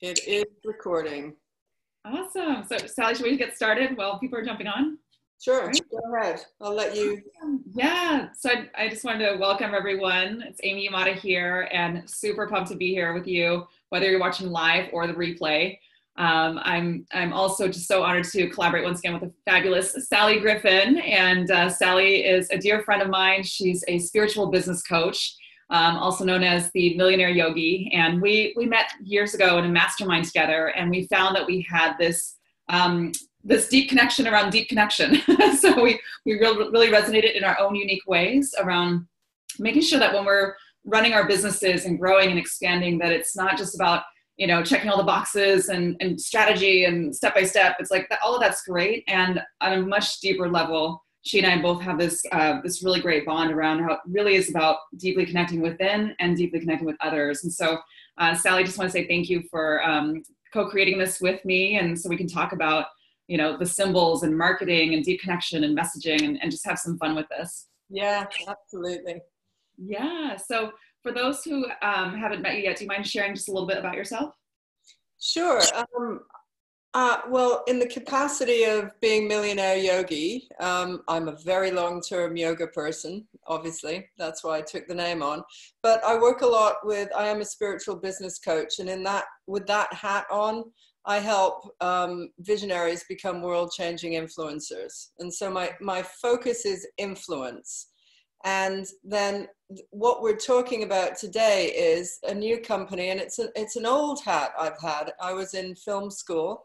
It is recording. Awesome. So, Sally, should we get started while people are jumping on? Sure. Right. Go ahead. I'll let you. Yeah. So, I, I just wanted to welcome everyone. It's Amy Yamada here, and super pumped to be here with you, whether you're watching live or the replay. Um, I'm I'm also just so honored to collaborate once again with the fabulous Sally Griffyn, and uh, Sally is a dear friend of mine. She's a spiritual business coach um, also known as the Millionaire Yogi. And we, we met years ago in a mastermind together, and we found that we had this, um, this deep connection around deep connection. so we, we really, really resonated in our own unique ways around making sure that when we're running our businesses and growing and expanding, that it's not just about you know checking all the boxes and, and strategy and step by step it's like that, all of that's great and on a much deeper level she and I both have this uh, this really great bond around how it really is about deeply connecting within and deeply connecting with others. And so, uh, Sally, just want to say thank you for um, co-creating this with me, and so we can talk about you know the symbols and marketing and deep connection and messaging, and, and just have some fun with this. Yeah, absolutely. Yeah. So, for those who um, haven't met you yet, do you mind sharing just a little bit about yourself? Sure. Um, uh, well, in the capacity of being millionaire yogi, um, I'm a very long-term yoga person. Obviously, that's why I took the name on. But I work a lot with. I am a spiritual business coach, and in that, with that hat on, I help um, visionaries become world-changing influencers. And so my my focus is influence. And then what we're talking about today is a new company, and it's a, it's an old hat I've had. I was in film school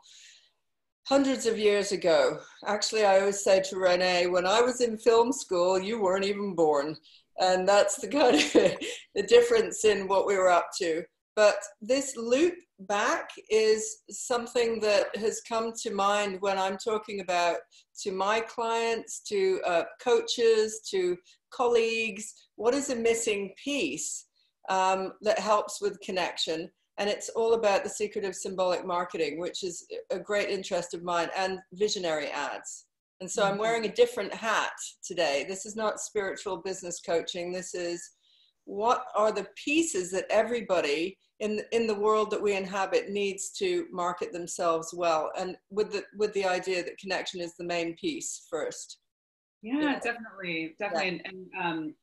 hundreds of years ago. Actually, I always say to Renee, when I was in film school, you weren't even born, and that's the kind of the difference in what we were up to. But this loop back is something that has come to mind when I'm talking about to my clients, to uh, coaches, to colleagues, what is a missing piece um, that helps with connection? And it's all about the secret of symbolic marketing, which is a great interest of mine, and visionary ads. And so I'm mm-hmm. wearing a different hat today. This is not spiritual business coaching. This is what are the pieces that everybody in in the world that we inhabit needs to market themselves well and with the with the idea that connection is the main piece first yeah, yeah. definitely definitely yeah. and, and um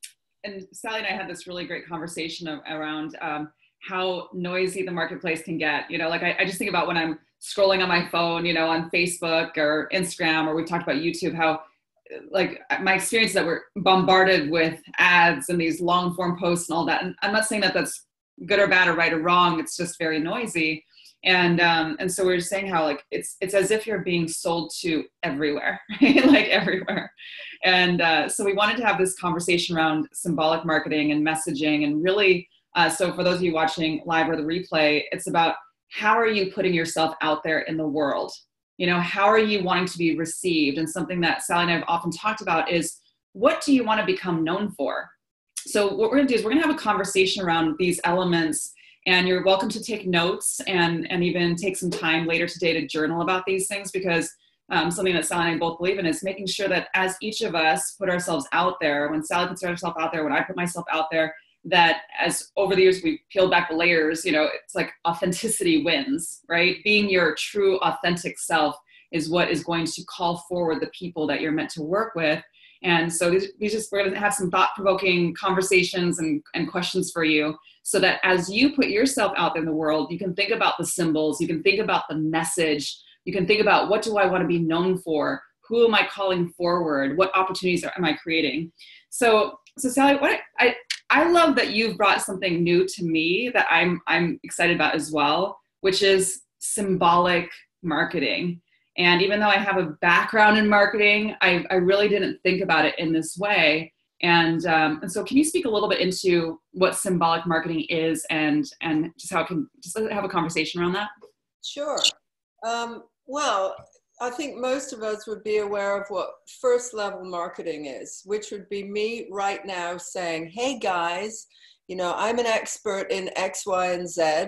and sally and i had this really great conversation of, around um how noisy the marketplace can get you know like I, I just think about when i'm scrolling on my phone you know on facebook or instagram or we've talked about youtube how like my experience that we're bombarded with ads and these long form posts and all that and i'm not saying that that's good or bad or right or wrong it's just very noisy. And um and so we are saying how like it's it's as if you're being sold to everywhere right? Like everywhere. And uh, so we wanted to have this conversation around symbolic marketing and messaging and really uh, so for those of you watching live or the replay it's about how are you putting yourself out there in the world you know how are you wanting to be received? And something that sally and i have often talked about is what do you want to become known for? So what we're going to do is we're going to have a conversation around these elements and you're welcome to take notes and and even take some time later today to journal about these things because um, something that Sally and I both believe in is making sure that as each of us put ourselves out there, when Sally puts herself out there, when I put myself out there, that as over the years we peeled back the layers, you know, it's like authenticity wins, right? Being your true authentic self is what is going to call forward the people that you're meant to work with and so these, these just we're to have some thought-provoking conversations and, and questions for you, so that as you put yourself out there in the world, you can think about the symbols, you can think about the message, you can think about what do I want to be known for, who am I calling forward, what opportunities am I creating. So, so Sally, what I, I love that you've brought something new to me that I'm I'm excited about as well, which is symbolic marketing. And even though I have a background in marketing, I, I really didn't think about it in this way. And, um, and so, can you speak a little bit into what symbolic marketing is and, and just how it can just have a conversation around that? Sure. Um, well, I think most of us would be aware of what first level marketing is, which would be me right now saying, hey guys, you know, I'm an expert in X, Y, and Z,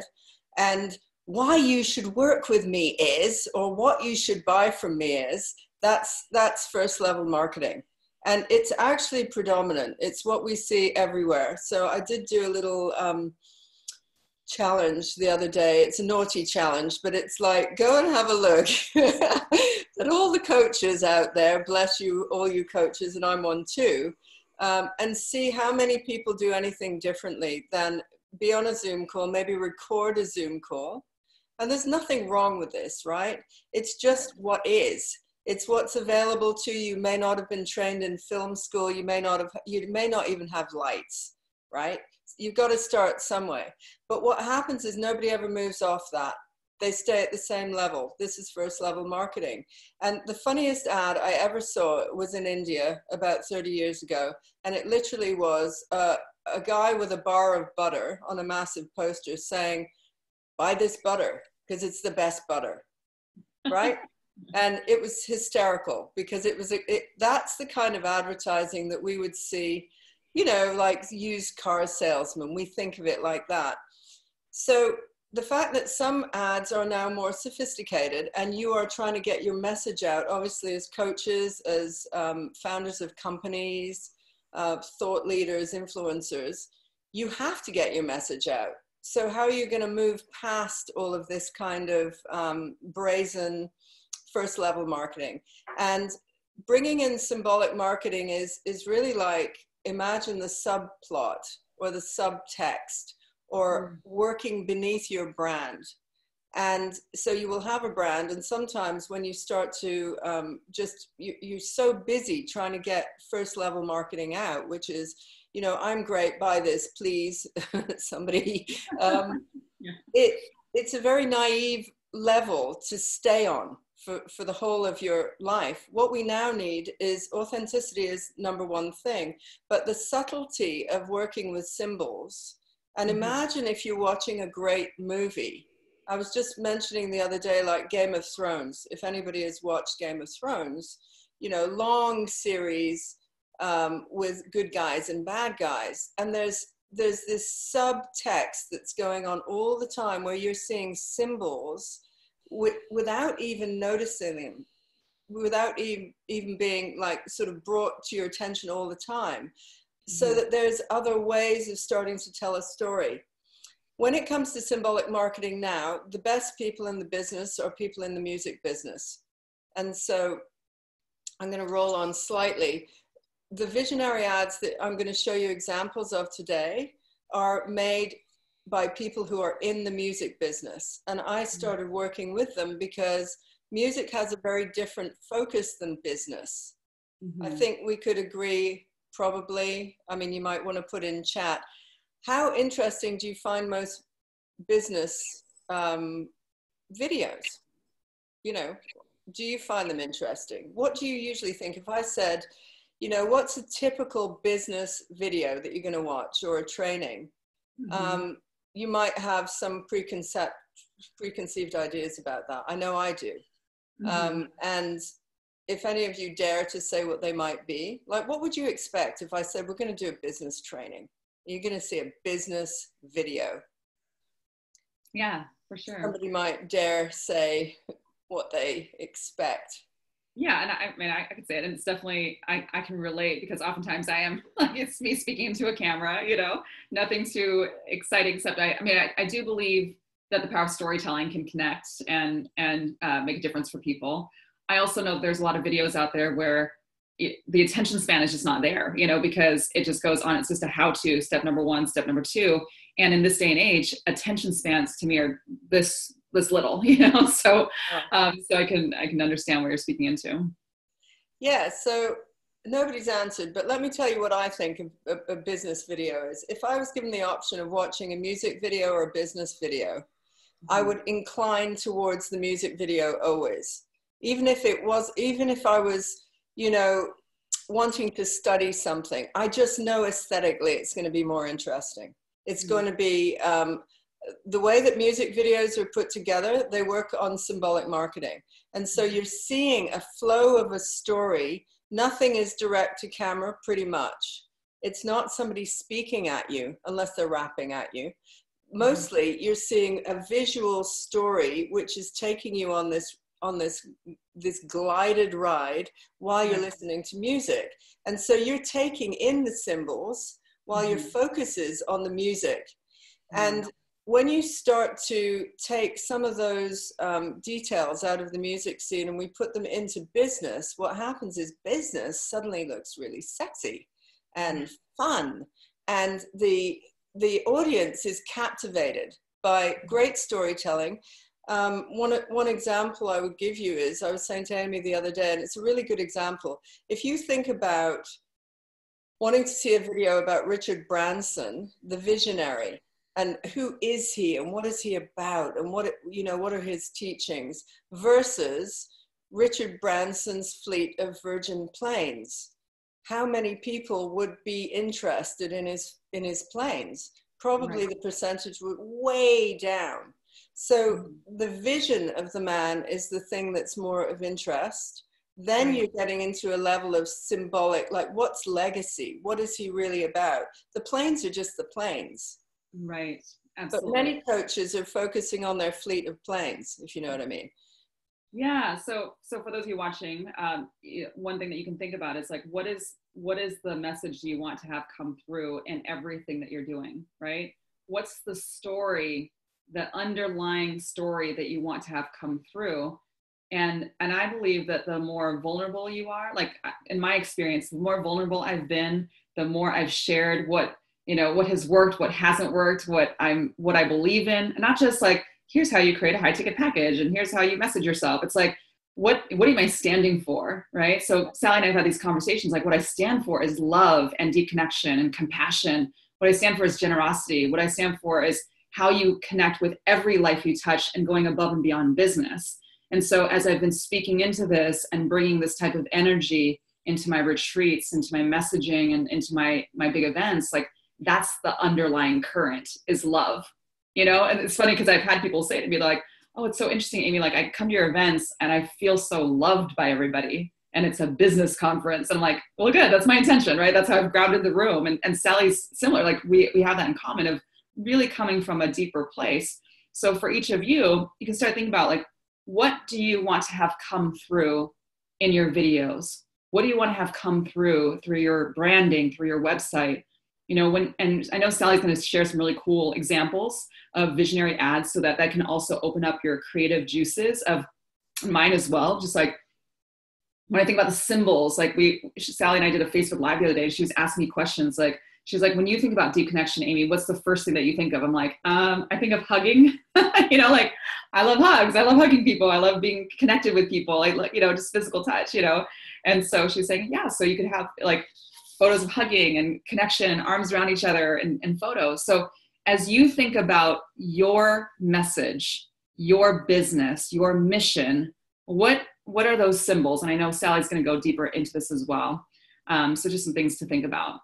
and why you should work with me is or what you should buy from me is that's that's first level marketing. And it's actually predominant. It's what we see everywhere. So i did do a little um, challenge the other day. It's a naughty challenge, but it's like go and have a look at all the coaches out there. Bless you, all you coaches, and I'm one too. Um, and see how many people do anything differently than be on a Zoom call, maybe record a Zoom call. And there's nothing wrong with this, right? It's just what is. It's what's available to you. you may not have been trained in film school. You may not have, you may not even have lights, right? You've got to start somewhere. But what happens is nobody ever moves off that. They stay at the same level. This is first level marketing. And the funniest ad I ever saw was in India about 30 years ago. And it literally was uh, a guy with a bar of butter on a massive poster saying, buy this butter because it's the best butter. Right? and it was hysterical because it was it, that's the kind of advertising that we would see you know, like used car salesman. We think of it like that. So the fact that some ads are now more sophisticated and you are trying to get your message out, obviously, as coaches, as um, founders of companies, uh, thought leaders, influencers, you have to get your message out. So, how are you going to move past all of this kind of um, brazen first level marketing? And bringing in symbolic marketing is, is really like imagine the subplot or the subtext or mm. working beneath your brand. And so you will have a brand, and sometimes when you start to um, just, you, you're so busy trying to get first level marketing out, which is, you know, I'm great, buy this, please, somebody. Um, yeah. it, it's a very naive level to stay on for, for the whole of your life. What we now need is authenticity is number one thing, but the subtlety of working with symbols. And mm-hmm. imagine if you're watching a great movie. I was just mentioning the other day, like Game of Thrones. If anybody has watched Game of Thrones, you know, long series um, with good guys and bad guys. And there's there's this subtext that's going on all the time where you're seeing symbols w- without even noticing them, without even, even being like sort of brought to your attention all the time. So mm-hmm. that there's other ways of starting to tell a story. When it comes to symbolic marketing now, the best people in the business are people in the music business. And so I'm going to roll on slightly. The visionary ads that I'm going to show you examples of today are made by people who are in the music business. And I mm-hmm. started working with them because music has a very different focus than business. Mm-hmm. I think we could agree, probably. I mean, you might want to put in chat. How interesting do you find most business um, videos? You know, do you find them interesting? What do you usually think? If I said, you know, what's a typical business video that you're going to watch or a training? Mm-hmm. Um, you might have some preconcept, preconceived ideas about that. I know I do. Mm-hmm. Um, and if any of you dare to say what they might be, like what would you expect if I said we're going to do a business training? You're going to see a business video. Yeah, for sure. Somebody might dare say what they expect yeah and i, I mean I, I, could say it and it's definitely I, I can relate because oftentimes i am like it's me speaking to a camera you know? Nothing too exciting except i, I mean I, I do believe that the power of storytelling can connect and and uh, make a difference for people. I also know there's a lot of videos out there where it, the attention span is just not there you know because it just goes on it's just a how to step number one step number two. And in this day and age attention spans to me are this was little you know so um, so i can i can understand what you're speaking into. Yeah so nobody's answered but let me tell you what i think a, a business video is if i was given the option of watching a music video or a business video mm-hmm. i would incline towards the music video always. Even if it was even if i was you know wanting to study something i just know aesthetically it's going to be more interesting. It's mm-hmm. going to be um, the way that music videos are put together, they work on symbolic marketing. And so you're seeing a flow of a story. Nothing is direct to camera, pretty much. It's not somebody speaking at you unless they're rapping at you. Mm-hmm. Mostly you're seeing a visual story which is taking you on this on this this glided ride while you're mm-hmm. listening to music. And so you're taking in the symbols while your mm-hmm. focus is on the music. Mm-hmm. And when you start to take some of those um, details out of the music scene and we put them into business, what happens is business suddenly looks really sexy and fun, and the the audience is captivated by great storytelling. Um, one, one example I would give you is I was saying to Amy the other day, and it's a really good example. If you think about wanting to see a video about Richard Branson, the visionary, and who is he and what is he about and what you know what are his teachings versus richard branson's fleet of virgin planes. How many people would be interested in his in his planes? Probably right. the percentage would way down. So mm-hmm. the vision of the man is the thing that's more of interest. Then right. you're getting into a level of symbolic like what's legacy? What is he really about? The planes are just the planes Right. Absolutely. But many coaches are focusing on their fleet of planes, if you know what I mean. Yeah. So, so for those of you watching, um, one thing that you can think about is like, what is what is the message you want to have come through in everything that you're doing, right? What's the story, the underlying story that you want to have come through? And and I believe that the more vulnerable you are, like in my experience, the more vulnerable I've been, the more I've shared what you know what has worked what hasn't worked what i'm what i believe in and not just like here's how you create a high ticket package and here's how you message yourself. It's like what what am i standing for right? So sally and i've had these conversations like what i stand for is love and deep connection and compassion. What i stand for is generosity. What i stand for is how you connect with every life you touch and going above and beyond business. And so as i've been speaking into this and bringing this type of energy into my retreats into my messaging and into my my big events like that's the underlying current is love you know? And it's funny because i've had people say to me like oh it's so interesting amy like i come to your events and i feel so loved by everybody and it's a business conference. And i'm like well good that's my intention right? That's how i've grounded the room. And, and sally's similar like we, we have that in common of really coming from a deeper place. So for each of you you can start thinking about like what do you want to have come through in your videos? What do you want to have come through through your branding through your website you know when and i know sally's going to share some really cool examples of visionary ads so that that can also open up your creative juices of mine as well. Just like when i think about the symbols like we sally and i did a facebook live the other day she was asking me questions like she's like when you think about deep connection amy what's the first thing that you think of? I'm like um, i think of hugging. You know like i love hugs. I love hugging people. I love being connected with people. I like you know just physical touch you know? And so she's saying yeah so you could have like photos of hugging and connection and arms around each other and, and photos. So as you think about your message, your business, your mission, what what are those symbols? And I know Sally's going to go deeper into this as well. Um, so just some things to think about.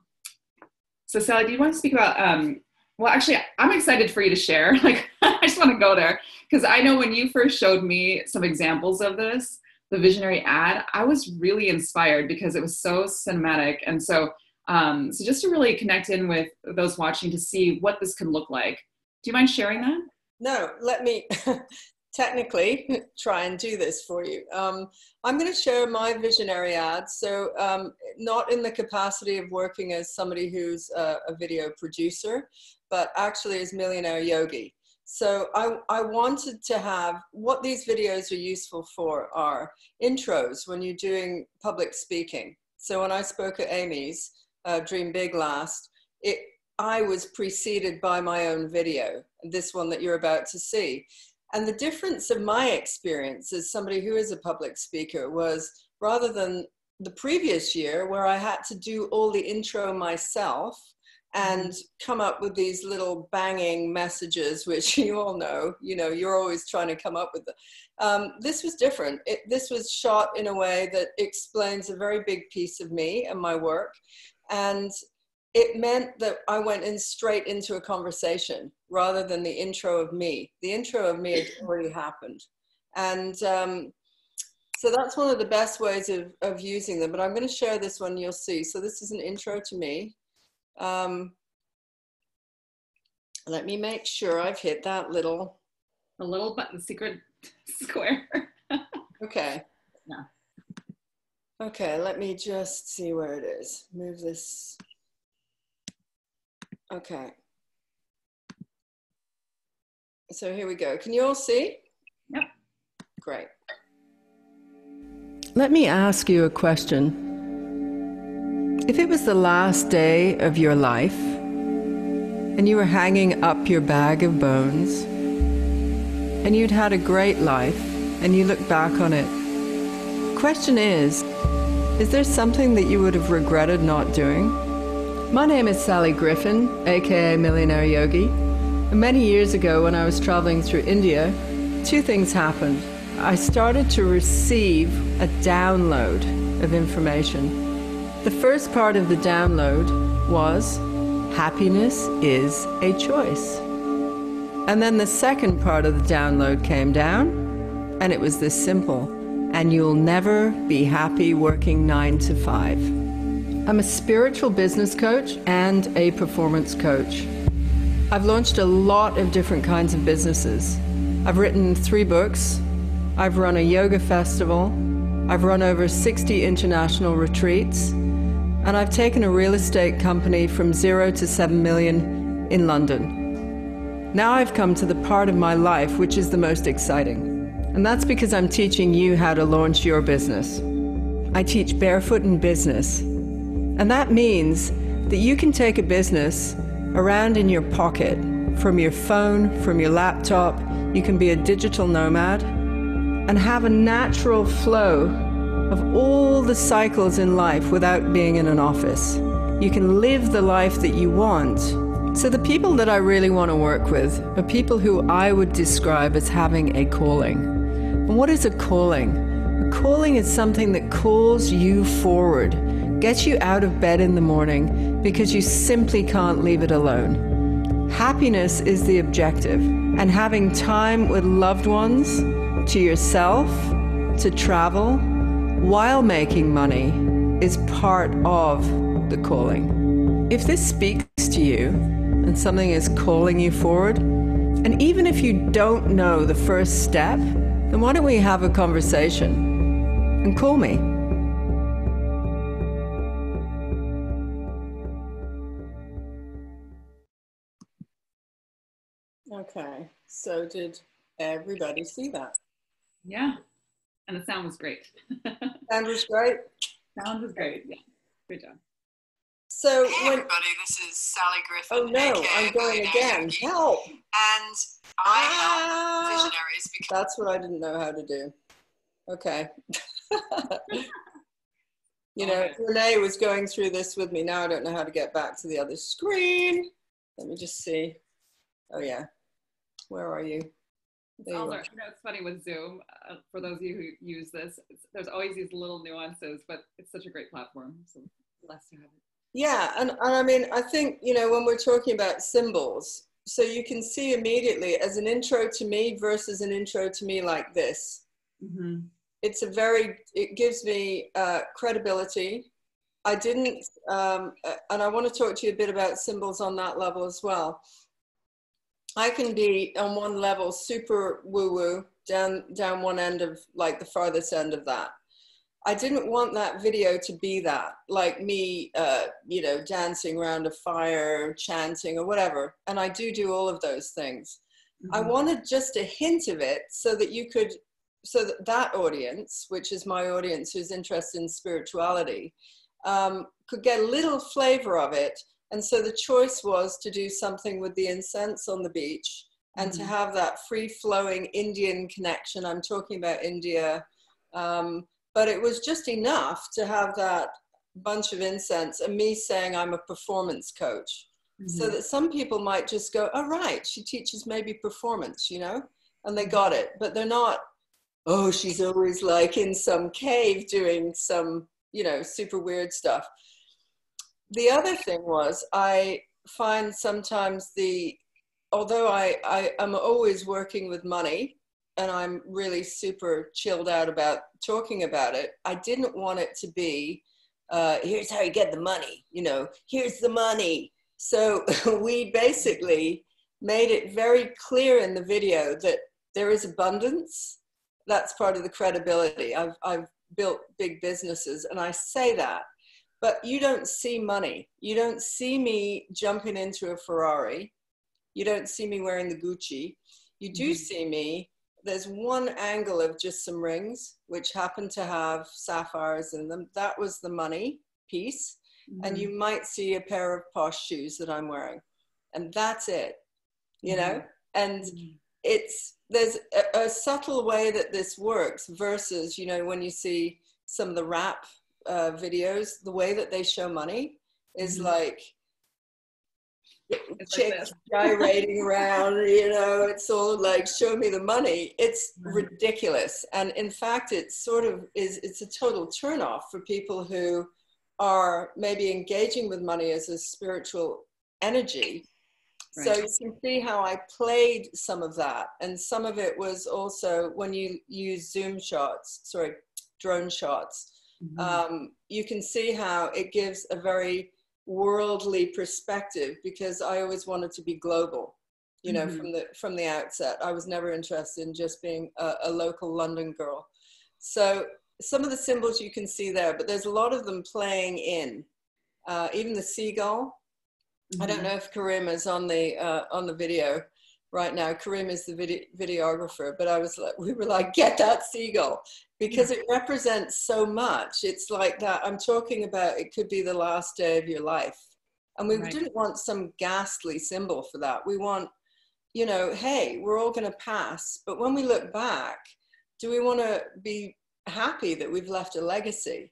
So Sally, do you want to speak about? Um, well, actually, I'm excited for you to share. Like, I just want to go there because I know when you first showed me some examples of this, the visionary ad, I was really inspired because it was so cinematic. And so, um, so just to really connect in with those watching to see what this can look like. Do you mind sharing that? No, let me technically try and do this for you. Um, I'm going to share my visionary ad. So, um, not in the capacity of working as somebody who's a, a video producer, but actually as Millionaire Yogi. So I, I wanted to have what these videos are useful for are intros when you're doing public speaking. So when I spoke at Amy's uh, Dream Big last, it, I was preceded by my own video, this one that you're about to see. And the difference of my experience as somebody who is a public speaker was rather than the previous year where I had to do all the intro myself, and come up with these little banging messages, which you all know, you know, you're always trying to come up with them. Um, this was different. It, this was shot in a way that explains a very big piece of me and my work. And it meant that I went in straight into a conversation rather than the intro of me. The intro of me had already happened. And um, so that's one of the best ways of, of using them. But I'm going to share this one, you'll see. So this is an intro to me. Um, let me make sure I've hit that little. The little button, secret square. okay. Yeah. Okay, let me just see where it is. Move this. Okay. So here we go. Can you all see? Yep. Great. Let me ask you a question. If it was the last day of your life and you were hanging up your bag of bones and you'd had a great life and you look back on it, question is, is there something that you would have regretted not doing? My name is Sally Griffyn, aka Millionaire Yogi. And many years ago, when I was traveling through India, two things happened. I started to receive a download of information. The first part of the download was happiness is a choice. And then the second part of the download came down, and it was this simple and you'll never be happy working nine to five. I'm a spiritual business coach and a performance coach. I've launched a lot of different kinds of businesses. I've written three books. I've run a yoga festival. I've run over 60 international retreats. And I've taken a real estate company from zero to seven million in London. Now I've come to the part of my life which is the most exciting. And that's because I'm teaching you how to launch your business. I teach barefoot in business. And that means that you can take a business around in your pocket, from your phone, from your laptop. You can be a digital nomad and have a natural flow of all the cycles in life without being in an office. You can live the life that you want. So, the people that I really want to work with are people who I would describe as having a calling. And what is a calling? A calling is something that calls you forward, gets you out of bed in the morning because you simply can't leave it alone. Happiness is the objective, and having time with loved ones, to yourself, to travel, while making money is part of the calling. If this speaks to you and something is calling you forward, and even if you don't know the first step, then why don't we have a conversation and call me? Okay, so did everybody see that? Yeah, and the sound was great. sound was great? Sound was great, yeah. Good job. So hey when, everybody, this is Sally Griffyn. Oh no, I'm going again. Help! And I ah, help visionaries because That's what I didn't know how to do. Okay. you know, Okay. Renee was going through this with me. Now I don't know how to get back to the other screen. Let me just see. Oh yeah. Where are you? You Also, you know, it's funny with Zoom, uh, for those of you who use this, there's always these little nuances, but it's such a great platform. So blessed to have it. Yeah, and, and I mean, I think, you know, when we're talking about symbols, so you can see immediately as an intro to me versus an intro to me like this. Mm-hmm. It's a very, it gives me uh, credibility. I didn't, um, uh, and I want to talk to you a bit about symbols on that level as well. I can be on one level super woo woo, down, down one end of like the farthest end of that. I didn't want that video to be that, like me, uh, you know, dancing around a fire, chanting, or whatever. And I do do all of those things. I Mm-hmm. wanted just a hint of it so that you could, so that that audience, which is my audience who's interested in spirituality, um, could get a little flavor of it. And so the choice was to do something with the incense on the beach and to Mhm. have that free flowing Indian connection. I'm talking about India. Um, but it was just enough to have that bunch of incense and me saying I'm a performance coach so Mhm. that some people might just go oh right she teaches maybe performance you know and they got it but they're not oh she's always like in some cave doing some you know super weird stuff the other thing was i find sometimes the although i i am always working with money and i'm really super chilled out about talking about it i didn't want it to be uh, here's how you get the money you know here's the money so we basically made it very clear in the video that there is abundance. That's part of the credibility. I've, I've built big businesses and I say that, but you don't see money. You don't see me jumping into a Ferrari. You don't see me wearing the Gucci. you do Mhm. see me. There's one angle of just some rings, which happen to have sapphires in them. That was the money piece. And Mm-hmm. you might see a pair of posh shoes that I'm wearing. And that's it, you know? And Mhm. it's, there's a, a subtle way that this works versus, you know, when you see some of the rap uh, videos, the way that they show money is Mhm. like It's chicks this. gyrating around, you know, it's all like, show me the money. It's Right. ridiculous. And in fact, it sort of is, it's a total turnoff for people who are maybe engaging with money as a spiritual energy. So you can see how I played some of that. And some of it was also when you use zoom shots, sorry, drone shots, Mhm. um, you can see how it gives a very worldly perspective because I always wanted to be global. You know, Mhm. from the from the outset, I was never interested in just being a, a local London girl. So some of the symbols you can see there, but there's a lot of them playing in. Uh, even the seagull. I don't Mhm. know if Karim is on the uh, on the video right now. Karim is the video, videographer, but I was like, we were like, get that seagull because it represents so much. It's like that. I'm talking about. It could be the last day of your life, and we Right. didn't want some ghastly symbol for that. We want, you know, hey, we're all going to pass, but when we look back, do we want to be happy that we've left a legacy?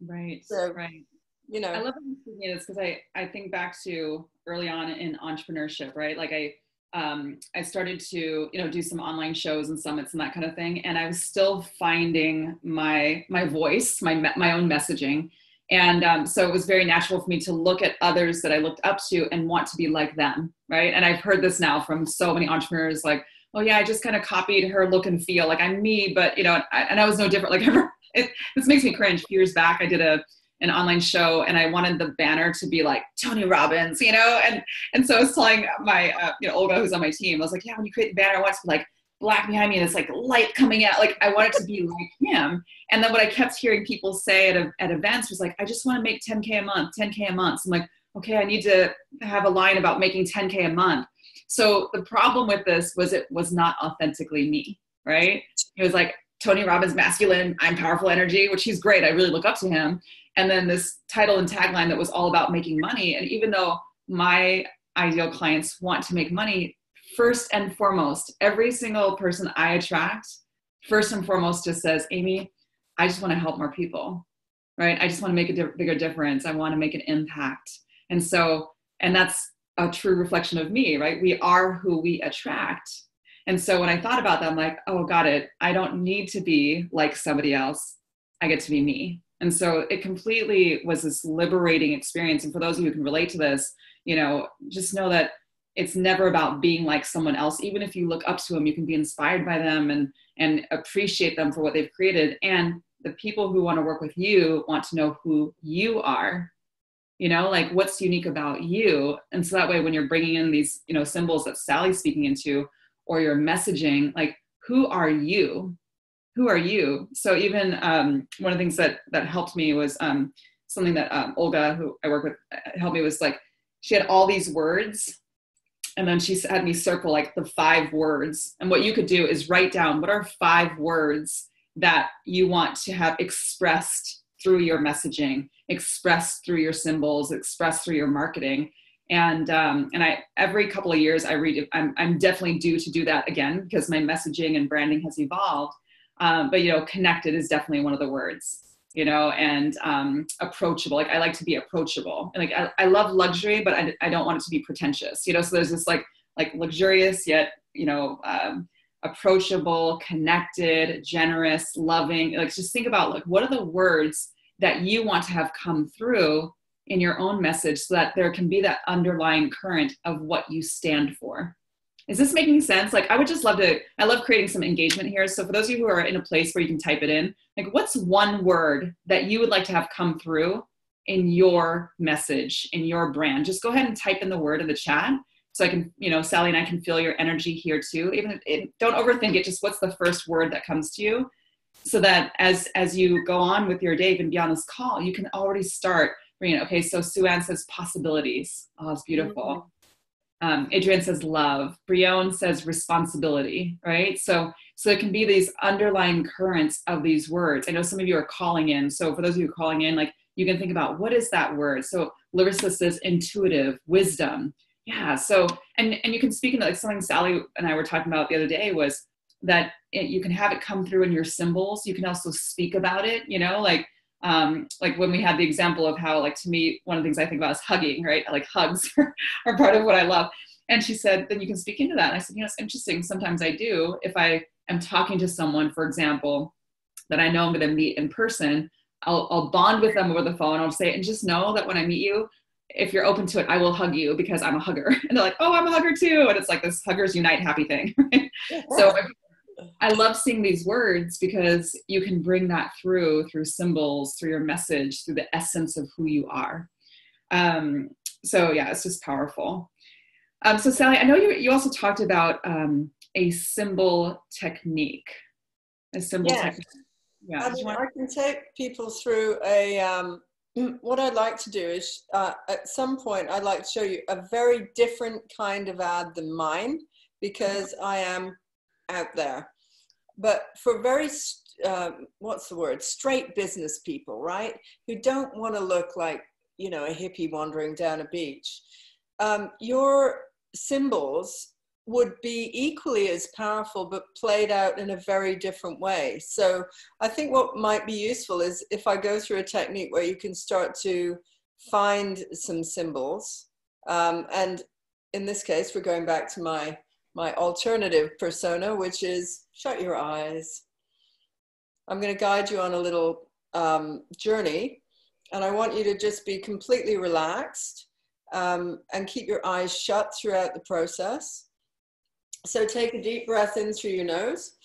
Right. So- right. You know, I love speaking this because I, I think back to early on in entrepreneurship, right? Like I um, I started to you know do some online shows and summits and that kind of thing, and I was still finding my my voice, my my own messaging, and um, so it was very natural for me to look at others that I looked up to and want to be like them, right? And I've heard this now from so many entrepreneurs, like, oh yeah, I just kind of copied her look and feel, like I'm me, but you know, I, and I was no different. Like I it, this makes me cringe. Years back, I did a an online show and I wanted the banner to be like Tony Robbins, you know? And and so I was telling my uh, you know Olga who's on my team, I was like, yeah, when you create the banner, I want it to be like black behind me and it's like light coming out. Like I want it to be like him. And then what I kept hearing people say at, a, at events was like, I just want to make 10K a month, 10K a month. So I'm like, okay, I need to have a line about making 10K a month. So the problem with this was it was not authentically me, right? It was like Tony Robbins masculine, I'm powerful energy, which he's great. I really look up to him and then this title and tagline that was all about making money. And even though my ideal clients want to make money first and foremost every single person i attract first and foremost just says amy i just want to help more people right? I just want to make a di- bigger difference. I want to make an impact. And so and that's a true reflection of me right? We are who we attract. And so when i thought about that i'm like oh got it. I don't need to be like somebody else. I get to be me and so it completely was this liberating experience. And for those of you who can relate to this, you know, just know that it's never about being like someone else. Even if you look up to them, you can be inspired by them and and appreciate them for what they've created. And the people who want to work with you want to know who you are. You know, like what's unique about you. And so that way, when you're bringing in these, you know, symbols that Sally's speaking into, or your messaging, like who are you? Who are you? So even um, one of the things that that helped me was um, something that um, olga who i work with uh, helped me was like she had all these words and then she had me circle like the five words. And what you could do is write down what are five words that you want to have expressed through your messaging expressed through your symbols expressed through your marketing. And um, and I every couple of years I read I'm I'm definitely due to do that again because my messaging and branding has evolved um, but you know connected is definitely one of the words you know and um, approachable. Like i like to be approachable. And like I, I love luxury but I, I don't want it to be pretentious you know? So there's this like like luxurious yet you know um, approachable connected generous loving. Like just think about like what are the words that you want to have come through in your own message so that there can be that underlying current of what you stand for is this making sense? Like, I would just love to, I love creating some engagement here. So, for those of you who are in a place where you can type it in, like, what's one word that you would like to have come through in your message, in your brand? Just go ahead and type in the word in the chat. So I can, you know, Sally and I can feel your energy here too. Even if it, don't overthink it, just what's the first word that comes to you? So that as as you go on with your day and be on this call, you can already start bringing, okay, so Sue Ann says possibilities. Oh, it's beautiful. Mm-hmm. Um, Adrienne says love. Brione says responsibility, right? So, so it can be these underlying currents of these words. I know some of you are calling in. So for those of you calling in, like you can think about what is that word? So Larissa says intuitive, wisdom. Yeah. So, and, and you can speak into like something Sally and I were talking about the other day was that it, you can have it come through in your symbols. You can also speak about it, you know, like um, like when we had the example of how like to me one of the things i think about is hugging right? Like hugs are part of what i love. And she said then you can speak into that. And i said you know it's interesting. Sometimes i do. If i am talking to someone for example that i know i'm going to meet in person I'll, I'll bond with them over the phone. I'll say and just know that when i meet you if you're open to it i will hug you because i'm a hugger. And they're like oh i'm a hugger too. And it's like this huggers unite happy thing right? so I love seeing these words because you can bring that through through symbols, through your message, through the essence of who you are. Um, so yeah, it's just powerful. Um, so Sally, I know you you also talked about um, a symbol technique. A symbol yeah. technique. Yeah, I, mean, I can take people through a. Um, what I'd like to do is, uh, at some point, I'd like to show you a very different kind of ad than mine because I am out there. But for very, um, what's the word, straight business people, right, who don't want to look like, you know, a hippie wandering down a beach, um, your symbols would be equally as powerful but played out in a very different way. So I think what might be useful is if I go through a technique where you can start to find some symbols. Um, and in this case, we're going back to my my alternative persona, which is shut your eyes. I'm going to guide you on a little um, journey, and I want you to just be completely relaxed um, and keep your eyes shut throughout the process. So take a deep breath in through your nose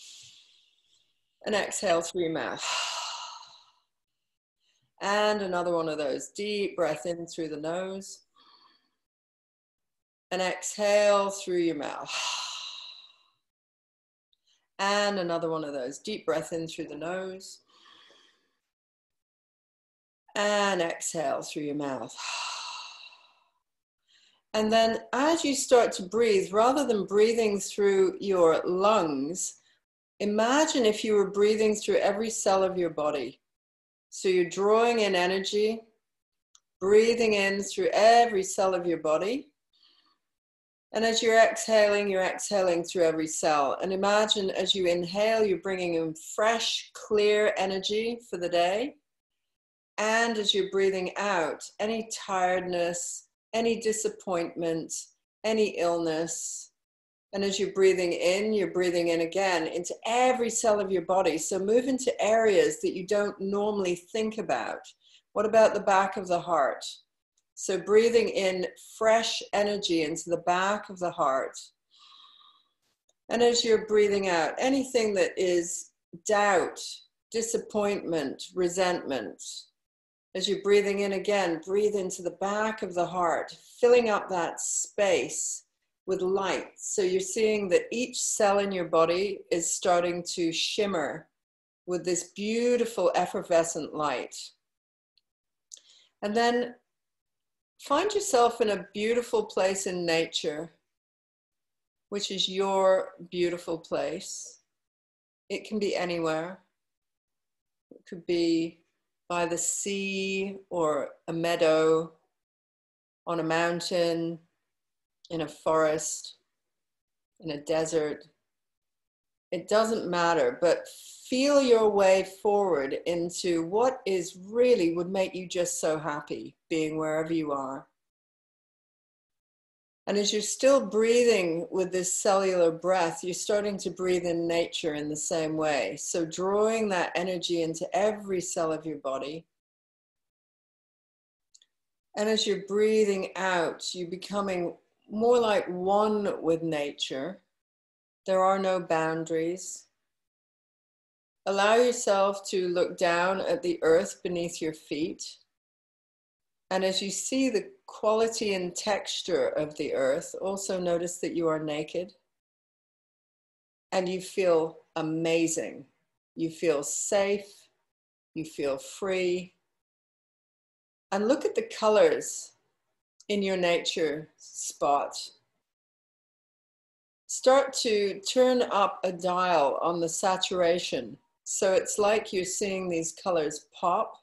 and exhale through your mouth. And another one of those. Deep breath in through the nose and exhale through your mouth. And another one of those. Deep breath in through the nose. And exhale through your mouth. And then as you start to breathe, rather than breathing through your lungs, imagine if you were breathing through every cell of your body. So you're drawing in energy, breathing in through every cell of your body. And as you're exhaling, you're exhaling through every cell. And imagine as you inhale, you're bringing in fresh, clear energy for the day. And as you're breathing out, any tiredness, any disappointment, any illness. And as you're breathing in, you're breathing in again into every cell of your body. So move into areas that you don't normally think about. What about the back of the heart? So breathing in fresh energy into the back of the heart. And as you're breathing out, anything that is doubt, disappointment, resentment, as you're breathing in again, breathe into the back of the heart, filling up that space with light. So you're seeing that each cell in your body is starting to shimmer with this beautiful effervescent light. And then find yourself in a beautiful place in nature, which is your beautiful place. It can be anywhere. It could be by the sea or a meadow, on a mountain, in a forest, in a desert. It doesn't matter, but feel your way forward into what is really would make you just so happy being wherever you are. And as you're still breathing with this cellular breath, you're starting to breathe in nature in the same way. So, drawing that energy into every cell of your body. And as you're breathing out, you're becoming more like one with nature. There are no boundaries. Allow yourself to look down at the earth beneath your feet. And as you see the quality and texture of the earth, also notice that you are naked and you feel amazing. You feel safe, you feel free. And look at the colors in your nature spot. Start to turn up a dial on the saturation. So it's like you're seeing these colors pop.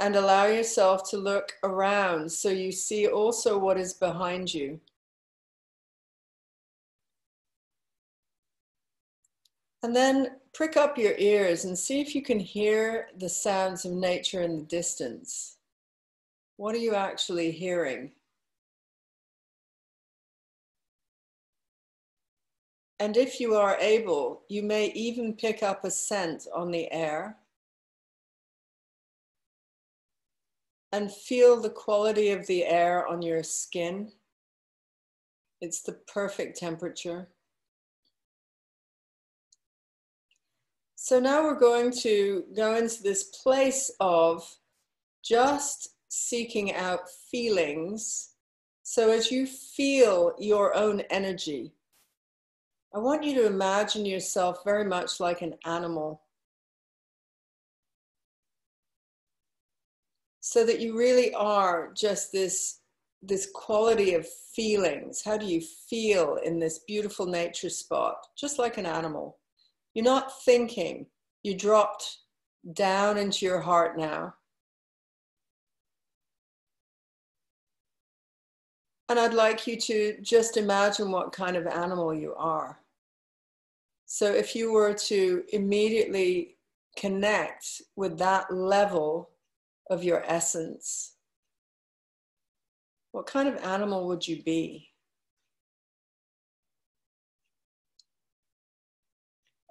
And allow yourself to look around so you see also what is behind you. And then prick up your ears and see if you can hear the sounds of nature in the distance. What are you actually hearing? And if you are able, you may even pick up a scent on the air and feel the quality of the air on your skin. It's the perfect temperature. So now we're going to go into this place of just seeking out feelings. So as you feel your own energy, I want you to imagine yourself very much like an animal. So that you really are just this, this quality of feelings. How do you feel in this beautiful nature spot? Just like an animal. You're not thinking, you dropped down into your heart now. And I'd like you to just imagine what kind of animal you are. So if you were to immediately connect with that level of your essence, what kind of animal would you be?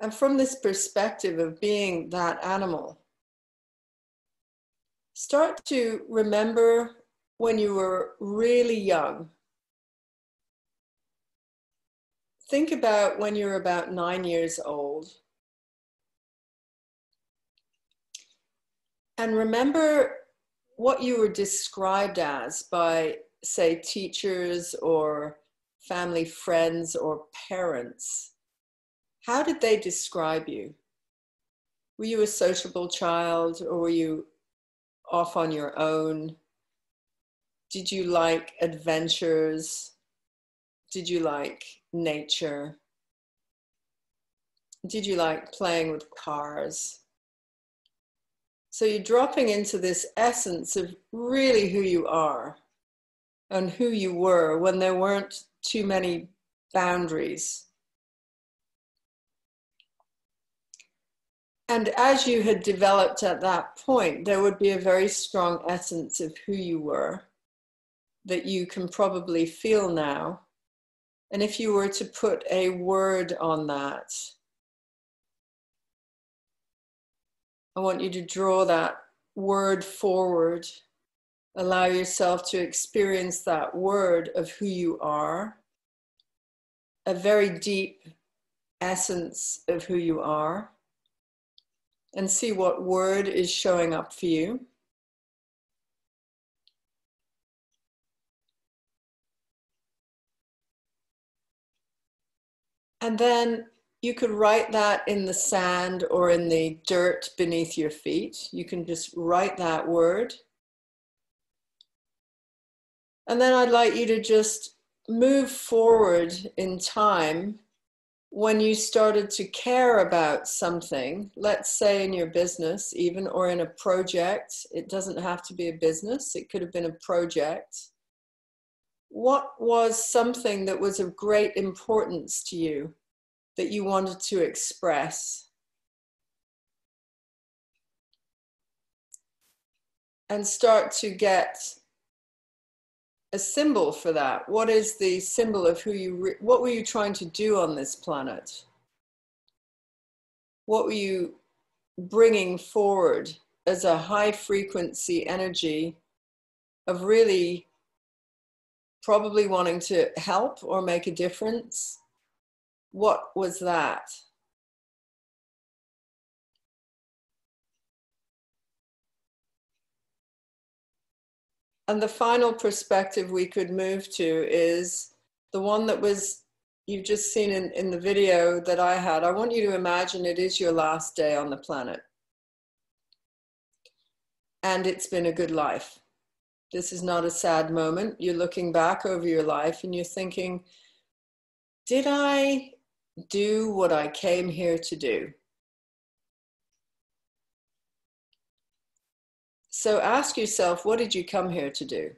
And from this perspective of being that animal, start to remember when you were really young. Think about when you were about nine years old. And remember what you were described as by, say, teachers or family friends or parents. How did they describe you? Were you a sociable child or were you off on your own? Did you like adventures? Did you like nature? Did you like playing with cars? So you're dropping into this essence of really who you are and who you were when there weren't too many boundaries. And as you had developed at that point, there would be a very strong essence of who you were that you can probably feel now. And if you were to put a word on that, I want you to draw that word forward. Allow yourself to experience that word of who you are, a very deep essence of who you are and see what word is showing up for you. And then you could write that in the sand or in the dirt beneath your feet. You can just write that word. And then I'd like you to just move forward in time when you started to care about something, let's say in your business, even or in a project, it doesn't have to be a business, it could have been a project. What was something that was of great importance to you that you wanted to express? And start to get a symbol for that? What is the symbol of who you, what were you trying to do on this planet? What were you bringing forward as a high frequency energy of really probably wanting to help or make a difference? What was that? And the final perspective we could move to is the one that was you've just seen in, in the video that I had. I want you to imagine it is your last day on the planet. And it's been a good life. This is not a sad moment. You're looking back over your life and you're thinking, did I do what I came here to do? So ask yourself, what did you come here to do?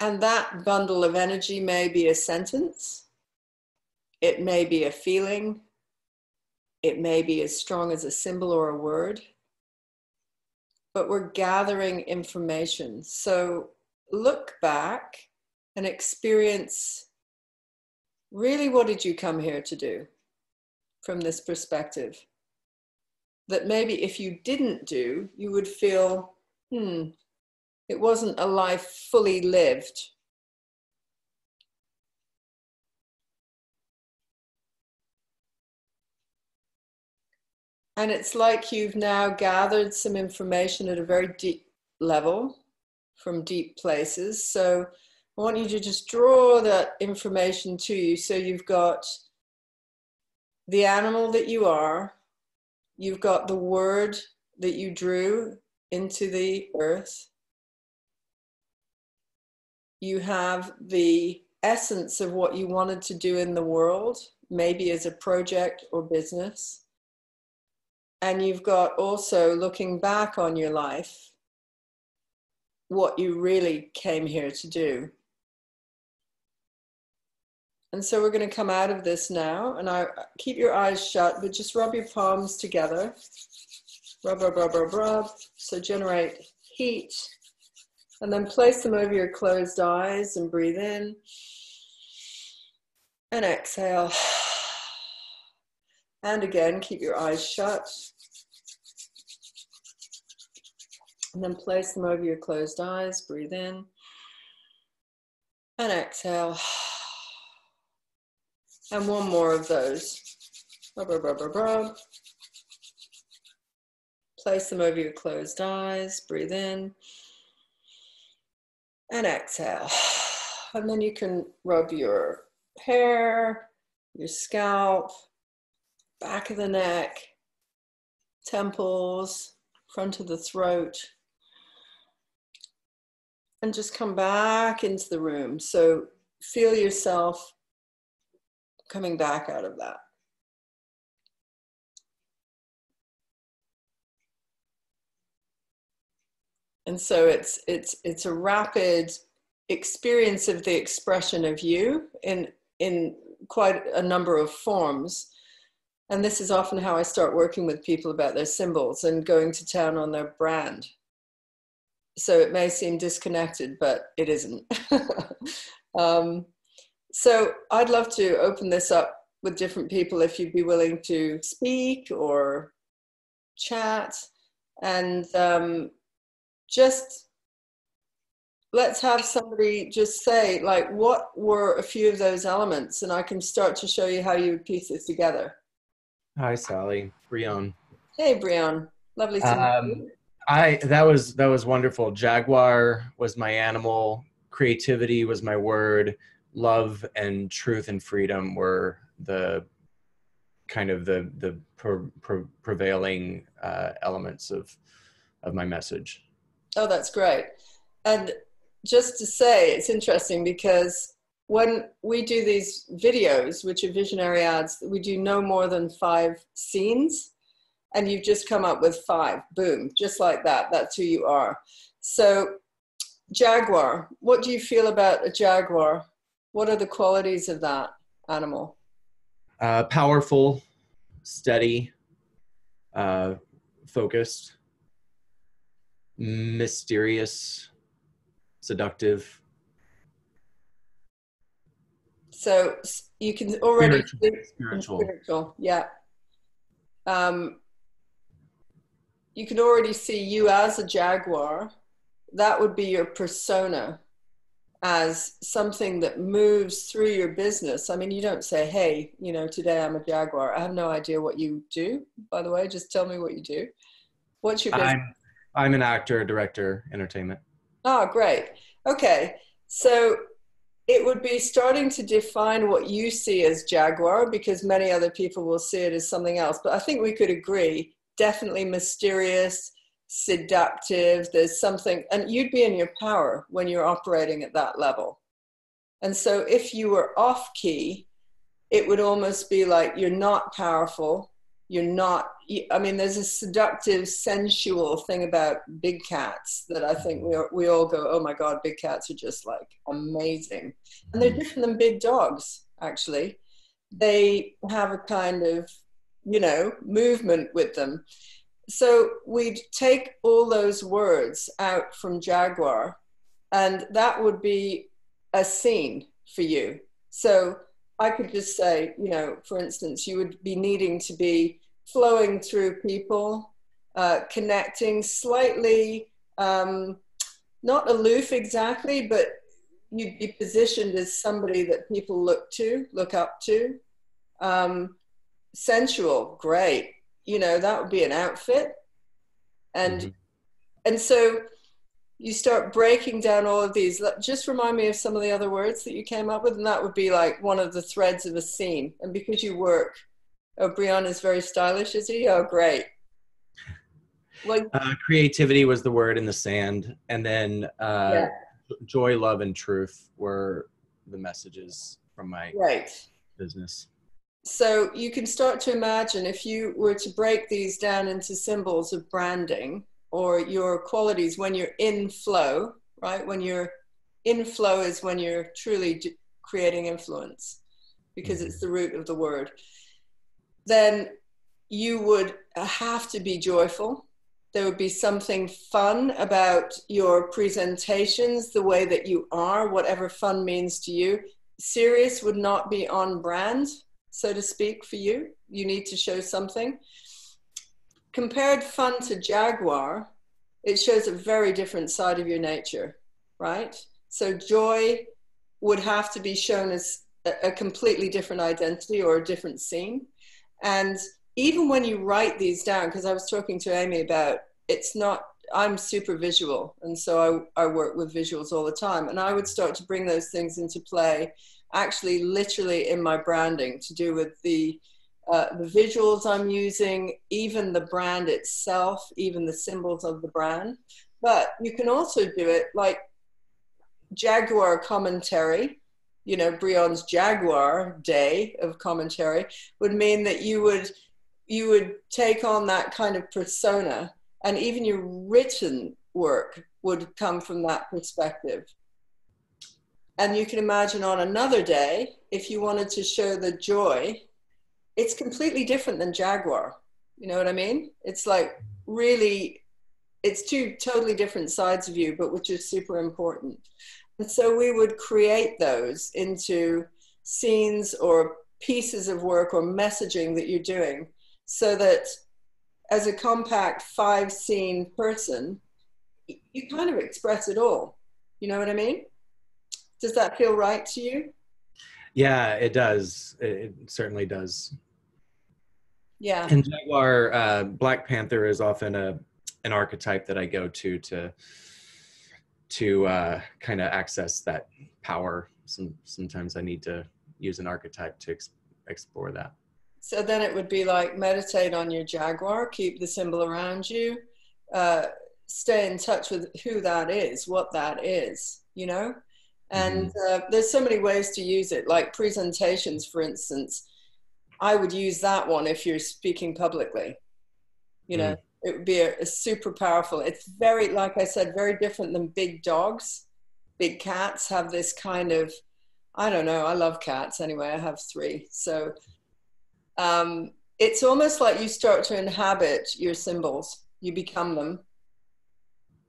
And that bundle of energy may be a sentence, it may be a feeling, it may be as strong as a symbol or a word, but we're gathering information. So look back and experience really what did you come here to do from this perspective? That maybe if you didn't do, you would feel, hmm, it wasn't a life fully lived. And it's like you've now gathered some information at a very deep level from deep places. So I want you to just draw that information to you. So you've got the animal that you are, you've got the word that you drew into the earth, you have the essence of what you wanted to do in the world, maybe as a project or business and you've got also looking back on your life what you really came here to do. And so we're going to come out of this now, and I keep your eyes shut, but just rub your palms together. Rub, rub, rub, rub, rub. So generate heat, and then place them over your closed eyes and breathe in and exhale. And again, keep your eyes shut. And then place them over your closed eyes. Breathe in and exhale. And one more of those. Place them over your closed eyes. Breathe in and exhale. And then you can rub your hair, your scalp, back of the neck, temples, front of the throat. And just come back into the room. So feel yourself coming back out of that. And so it's it's it's a rapid experience of the expression of you in in quite a number of forms and this is often how I start working with people about their symbols and going to town on their brand. So it may seem disconnected, but it isn't. um, so I'd love to open this up with different people if you'd be willing to speak or chat and um, just let's have somebody just say like what were a few of those elements and i can start to show you how you would piece this together Hi, Sally. Brion. Hey, Brion. Lovely to meet Um, you. I that was that was wonderful. Jaguar was my animal. Creativity was my word. Love and truth and freedom were the kind of the the pre- pre- prevailing uh, elements of of my message. Oh, that's great. And just to say, it's interesting because when we do these videos, which are visionary ads, we do no more than five scenes, and you've just come up with five. Boom, just like that. That's who you are. So, jaguar, what do you feel about a jaguar? What are the qualities of that animal? Uh, powerful, steady, uh, focused, mysterious, seductive. So you can already Spiritual. Spiritual. spiritual, yeah. Um, you can already see you as a jaguar. That would be your persona as something that moves through your business. I mean, you don't say, "Hey, you know, today I'm a jaguar." I have no idea what you do. By the way, just tell me what you do. What's your business? I'm I'm an actor, director, entertainment. Oh, great. Okay. So it would be starting to define what you see as Jaguar because many other people will see it as something else. But I think we could agree definitely mysterious, seductive. There's something, and you'd be in your power when you're operating at that level. And so if you were off key, it would almost be like you're not powerful. You're not, I mean, there's a seductive, sensual thing about big cats that I think we, we all go, oh my God, big cats are just like amazing. And they're mm. different than big dogs, actually. They have a kind of, you know, movement with them. So we'd take all those words out from Jaguar, and that would be a scene for you. So I could just say, you know, for instance, you would be needing to be flowing through people, uh, connecting slightly, um, not aloof exactly, but you'd be positioned as somebody that people look to, look up to. Um, sensual, great. You know, that would be an outfit. And mm-hmm. and so you start breaking down all of these. Just remind me of some of the other words that you came up with, and that would be like one of the threads of a scene. And because you work, oh, Brian is very stylish, is he? Oh, great. Like uh, creativity was the word in the sand, and then uh, yeah. joy, love, and truth were the messages from my right business. So you can start to imagine if you were to break these down into symbols of branding or your qualities when you're in flow, right? When you're in flow is when you're truly creating influence because it's mm-hmm. the root of the word. Then you would uh, have to be joyful. There would be something fun about your presentations, the way that you are, whatever fun means to you. Serious would not be on brand, so to speak, for you. You need to show something compared fun to jaguar, it shows a very different side of your nature, right? So joy would have to be shown as a, completely different identity or a different scene. And even when you write these down, because I was talking to Amy about it's not, I'm super visual. And so I, I work with visuals all the time. And I would start to bring those things into play, actually, literally in my branding to do with the uh, the visuals I'm using, even the brand itself, even the symbols of the brand. But you can also do it like Jaguar commentary, you know, Brion's Jaguar day of commentary would mean that you would you would take on that kind of persona and even your written work would come from that perspective. And you can imagine on another day, if you wanted to show the joy it's completely different than Jaguar. You know what I mean? It's like really, it's two totally different sides of you, but which is super important. And so we would create those into scenes or pieces of work or messaging that you're doing so that as a compact five scene person, you kind of express it all. You know what I mean? Does that feel right to you? Yeah, it does. It certainly does. Yeah. And Jaguar, uh, Black Panther is often a an archetype that I go to to to uh, kind of access that power. Some sometimes I need to use an archetype to ex- explore that. So then it would be like meditate on your jaguar, keep the symbol around you, uh, stay in touch with who that is, what that is, you know? And mm-hmm. uh, there's so many ways to use it, like presentations, for instance. I would use that one if you're speaking publicly. You know, mm. it would be a, a super powerful. It's very, like I said, very different than big dogs. Big cats have this kind of, I don't know, I love cats anyway. I have three. So um, it's almost like you start to inhabit your symbols, you become them.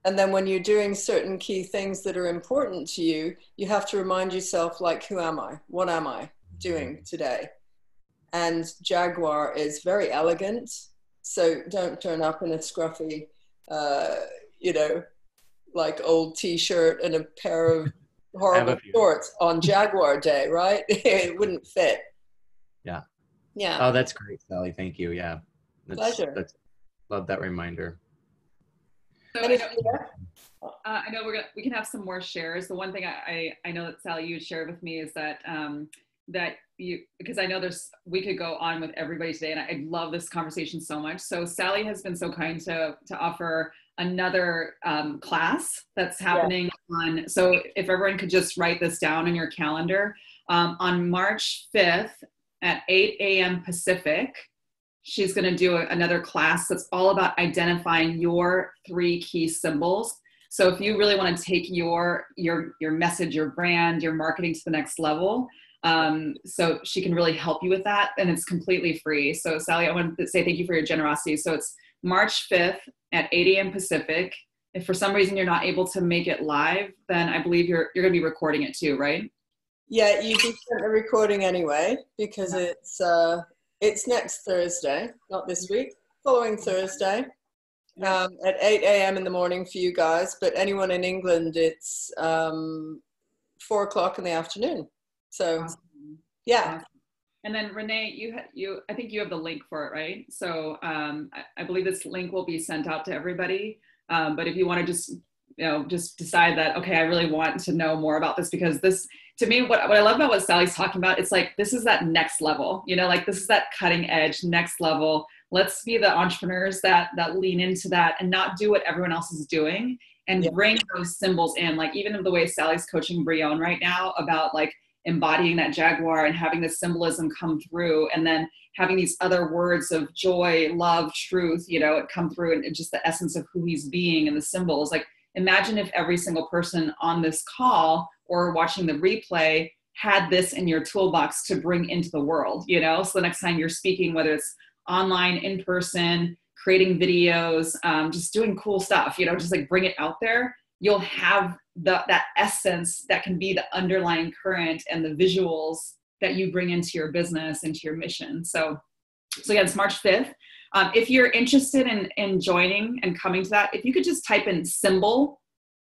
And then when you're doing certain key things that are important to you, you have to remind yourself, like, who am I? What am I doing today? and Jaguar is very elegant. So don't turn up in a scruffy, uh, you know, like old T-shirt and a pair of horrible shorts on Jaguar Day, right? it wouldn't fit. Yeah. Yeah. Oh, that's great, Sally. Thank you. Yeah. That's, Pleasure. That's, love that reminder. So I, know, uh, I know we're gonna we can have some more shares. The one thing I, I, I know that Sally you shared with me is that um, that you because I know there's we could go on with everybody today, and I, I love this conversation so much. So Sally has been so kind to to offer another um, class that's happening yeah. on. So if everyone could just write this down in your calendar um, on March 5th at 8 a.m. Pacific. She's going to do a, another class that's all about identifying your three key symbols. So if you really want to take your your your message, your brand, your marketing to the next level, um, so she can really help you with that, and it's completely free. So Sally, I want to say thank you for your generosity. So it's March 5th at 8 a.m. Pacific. If for some reason you're not able to make it live, then I believe you're you're going to be recording it too, right? Yeah, you can send a recording anyway because it's uh, it's next Thursday, not this week. Following Thursday um, at 8 a.m. in the morning for you guys, but anyone in England, it's um, four o'clock in the afternoon. So, awesome. yeah. Awesome. And then Renee, you you I think you have the link for it, right? So um, I, I, believe this link will be sent out to everybody. Um, but if you want to just you know just decide that okay, I really want to know more about this because this to me what, what I love about what Sally's talking about, it's like this is that next level. You know, like this is that cutting edge next level. Let's be the entrepreneurs that that lean into that and not do what everyone else is doing and yeah. bring those symbols in. Like even the way Sally's coaching Brion right now about like embodying that jaguar and having the symbolism come through and then having these other words of joy love truth you know it come through and just the essence of who he's being and the symbols like imagine if every single person on this call or watching the replay had this in your toolbox to bring into the world you know so the next time you're speaking whether it's online in person creating videos um, just doing cool stuff you know just like bring it out there you'll have the, that essence that can be the underlying current and the visuals that you bring into your business, into your mission. So, so yeah, it's March 5th. Um, if you're interested in, in joining and coming to that, if you could just type in symbol,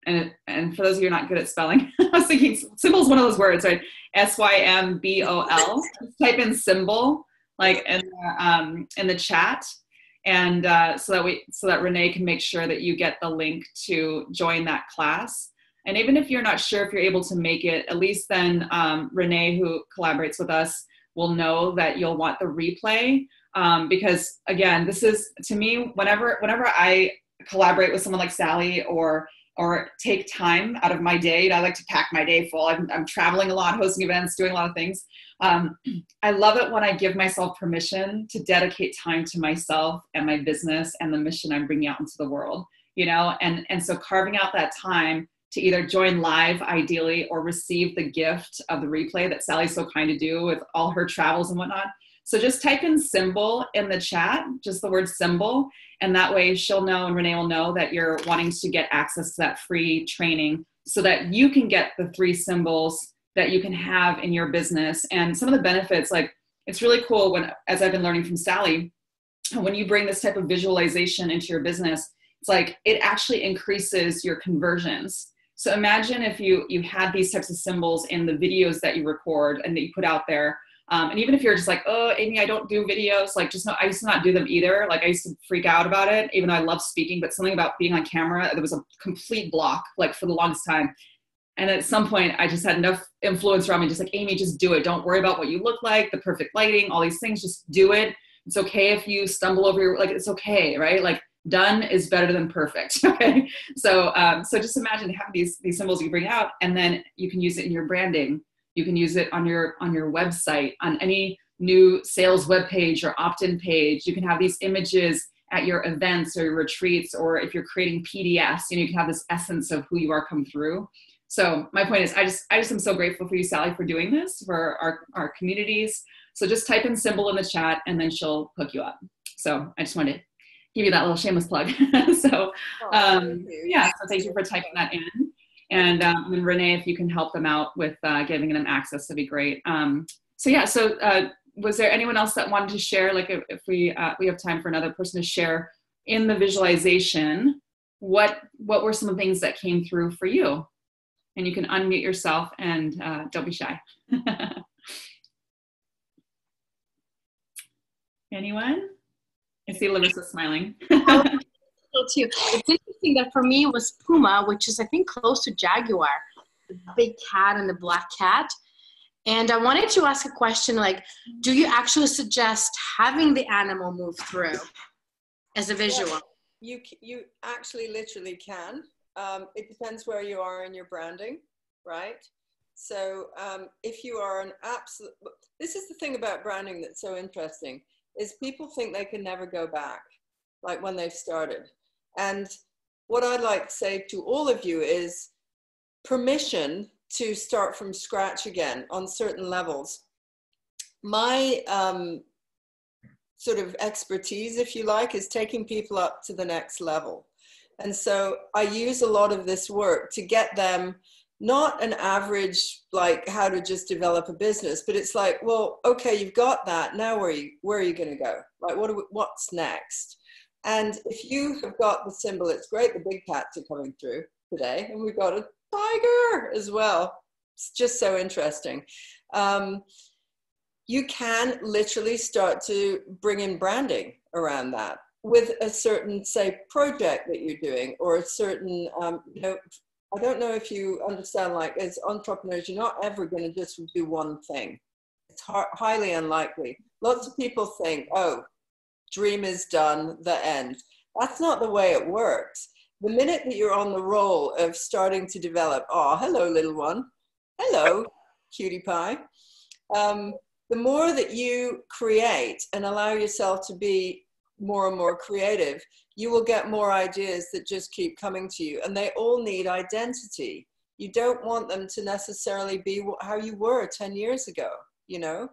and, and for those of you who are not good at spelling, I was thinking symbol is one of those words, right? S Y M B O L. type in symbol, like in the, um, in the chat, and uh, so that we so that renee can make sure that you get the link to join that class and even if you're not sure if you're able to make it at least then um, renee who collaborates with us will know that you'll want the replay um, because again this is to me whenever whenever i collaborate with someone like sally or or take time out of my day. I like to pack my day full. I'm, I'm traveling a lot, hosting events, doing a lot of things. Um, I love it when I give myself permission to dedicate time to myself and my business and the mission I'm bringing out into the world. You know, and and so carving out that time to either join live ideally or receive the gift of the replay that Sally's so kind to do with all her travels and whatnot. So just type in symbol in the chat, just the word symbol, and that way she'll know and Renee will know that you're wanting to get access to that free training so that you can get the three symbols that you can have in your business. And some of the benefits, like it's really cool when, as I've been learning from Sally, when you bring this type of visualization into your business, it's like it actually increases your conversions. So imagine if you you had these types of symbols in the videos that you record and that you put out there um, and even if you're just like, oh, Amy, I don't do videos, like just not, I used to not do them either. Like I used to freak out about it, even though I love speaking, but something about being on camera, there was a complete block, like for the longest time. And at some point, I just had enough influence around me, just like, Amy, just do it. Don't worry about what you look like, the perfect lighting, all these things, just do it. It's okay if you stumble over your, like, it's okay, right? Like, done is better than perfect okay so um, so just imagine have these these symbols you bring out and then you can use it in your branding you can use it on your on your website, on any new sales web page or opt-in page. You can have these images at your events or your retreats, or if you're creating PDFs, you know, you can have this essence of who you are come through. So my point is, I just I just am so grateful for you, Sally, for doing this for our our communities. So just type in symbol in the chat, and then she'll hook you up. So I just wanted to give you that little shameless plug. so oh, um, yeah, so thank you for typing that in. And, um, and Renee, if you can help them out with uh, giving them access, that'd be great. Um, so yeah, so uh, was there anyone else that wanted to share? Like if, we uh, we have time for another person to share in the visualization, what what were some of things that came through for you? And you can unmute yourself and uh, don't be shy. Anyone? I see Larissa smiling. Too. It's interesting that for me it was Puma, which is I think close to Jaguar, the big cat and the black cat. And I wanted to ask a question like, do you actually suggest having the animal move through as a visual? You, you actually literally can. Um, it depends where you are in your branding, right? So um, if you are an absolute, this is the thing about branding that's so interesting, is people think they can never go back, like when they've started. And what I'd like to say to all of you is permission to start from scratch again on certain levels. My um, sort of expertise, if you like, is taking people up to the next level. And so I use a lot of this work to get them not an average like how to just develop a business, but it's like, well, okay, you've got that. Now where are you where are you going to go? Like what we, what's next? And if you have got the symbol, it's great. The big cats are coming through today, and we've got a tiger as well. It's just so interesting. Um, you can literally start to bring in branding around that with a certain, say, project that you're doing or a certain, um, you know, I don't know if you understand, like as entrepreneurs, you're not ever going to just do one thing. It's highly unlikely. Lots of people think, oh, dream is done, the end. That's not the way it works. The minute that you're on the roll of starting to develop, oh, hello, little one. Hello, cutie pie. Um, the more that you create and allow yourself to be more and more creative, you will get more ideas that just keep coming to you. And they all need identity. You don't want them to necessarily be how you were 10 years ago, you know?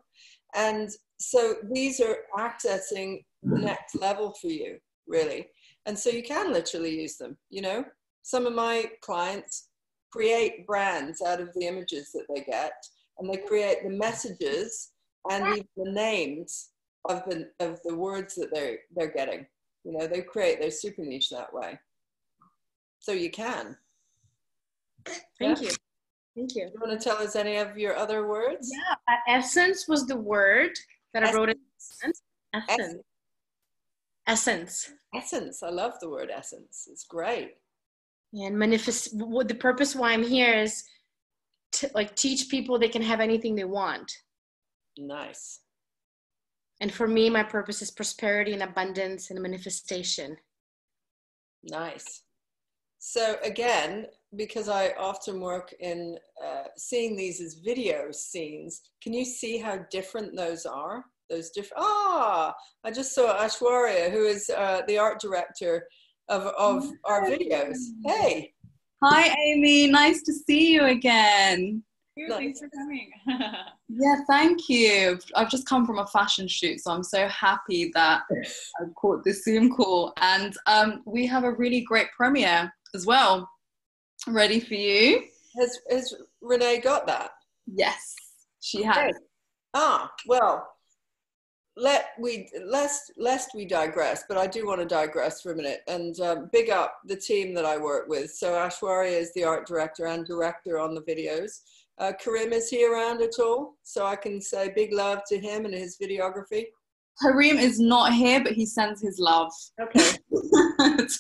And so these are accessing next level for you, really. And so you can literally use them, you know? Some of my clients create brands out of the images that they get, and they create the messages and even the names of the of the words that they're they're getting. You know, they create their super niche that way. So you can. Thank yeah. you. Thank you. You want to tell us any of your other words? Yeah, uh, essence was the word that essence. I wrote. In essence. Essence. Essence. Essence. I love the word essence. It's great. And manifest. What the purpose why I'm here is to like teach people they can have anything they want. Nice. And for me, my purpose is prosperity and abundance and manifestation. Nice. So again, because I often work in uh, seeing these as video scenes, can you see how different those are? Those different. Ah, I just saw Ashwarya, who is uh, the art director of of our videos. Hey. Hi, Amy. Nice to see you again. Thanks for coming. yeah, thank you. I've just come from a fashion shoot, so I'm so happy that I caught this Zoom call. And um, we have a really great premiere as well. Ready for you? Has, has Renee got that? Yes, she has. Ah, well, let we lest lest we digress, but I do want to digress for a minute and um, big up the team that I work with. So Ashwari is the art director and director on the videos. Uh, Karim, is he around at all? So I can say big love to him and his videography. Karim is not here, but he sends his love. Okay.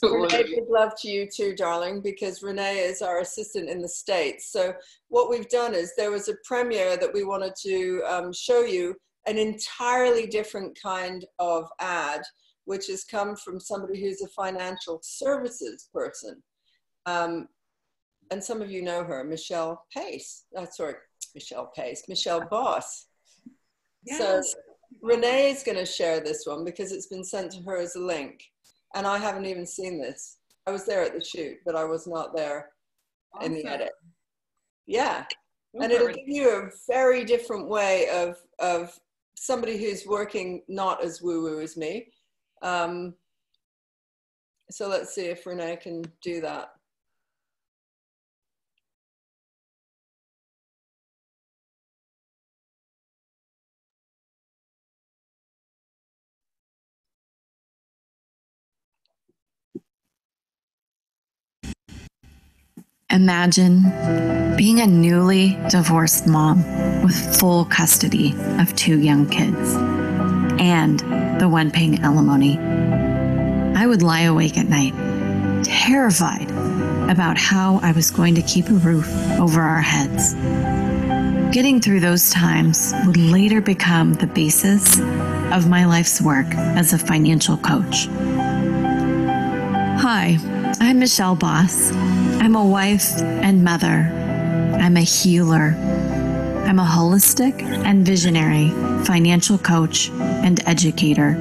Renee, big love to you too, darling, because Renee is our assistant in the States. So what we've done is there was a premiere that we wanted to um, show you an entirely different kind of ad, which has come from somebody who's a financial services person. Um, and some of you know her, Michelle Pace. Uh, sorry, Michelle Pace, Michelle Boss. Yes. So Renee is going to share this one because it's been sent to her as a link. And I haven't even seen this. I was there at the shoot, but I was not there awesome. in the edit. Yeah. and it'll give you a very different way of, of somebody who's working not as woo woo as me. Um, so let's see if Renee can do that. Imagine being a newly divorced mom with full custody of two young kids and the one paying alimony. I would lie awake at night, terrified about how I was going to keep a roof over our heads. Getting through those times would later become the basis of my life's work as a financial coach. Hi, I'm Michelle Boss. I'm a wife and mother. I'm a healer. I'm a holistic and visionary financial coach and educator.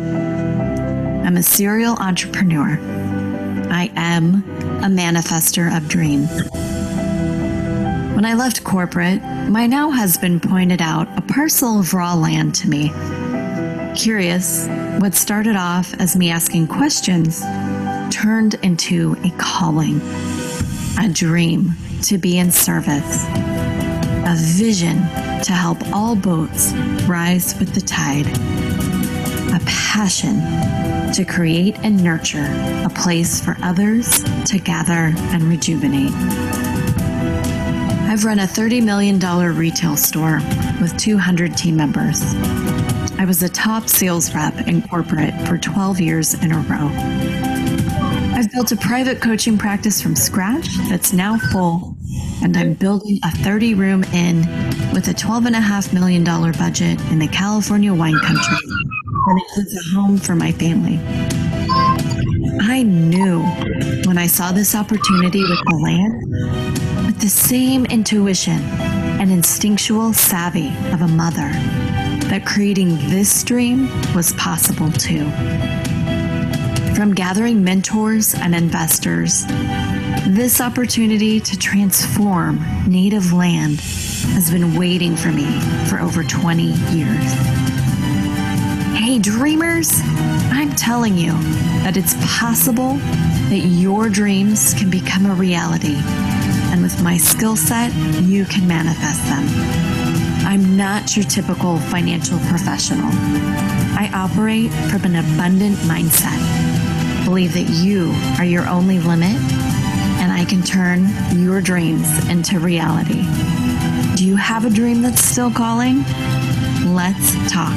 I'm a serial entrepreneur. I am a manifester of dreams. When I left corporate, my now husband pointed out a parcel of raw land to me. Curious, what started off as me asking questions turned into a calling, a dream to be in service, a vision to help all boats rise with the tide, a passion to create and nurture a place for others to gather and rejuvenate. I've run a $30 million retail store with 200 team members. I was a top sales rep in corporate for 12 years in a row. I've built a private coaching practice from scratch that's now full, and I'm building a 30 room inn with a $12.5 million budget in the California wine country that includes a home for my family. I knew when I saw this opportunity with the land, with the same intuition and instinctual savvy of a mother, that creating this dream was possible too. From gathering mentors and investors, this opportunity to transform native land has been waiting for me for over 20 years. Hey, dreamers, I'm telling you that it's possible that your dreams can become a reality. And with my skill set, you can manifest them. I'm not your typical financial professional. I operate from an abundant mindset. Believe that you are your only limit, and I can turn your dreams into reality. Do you have a dream that's still calling? Let's talk.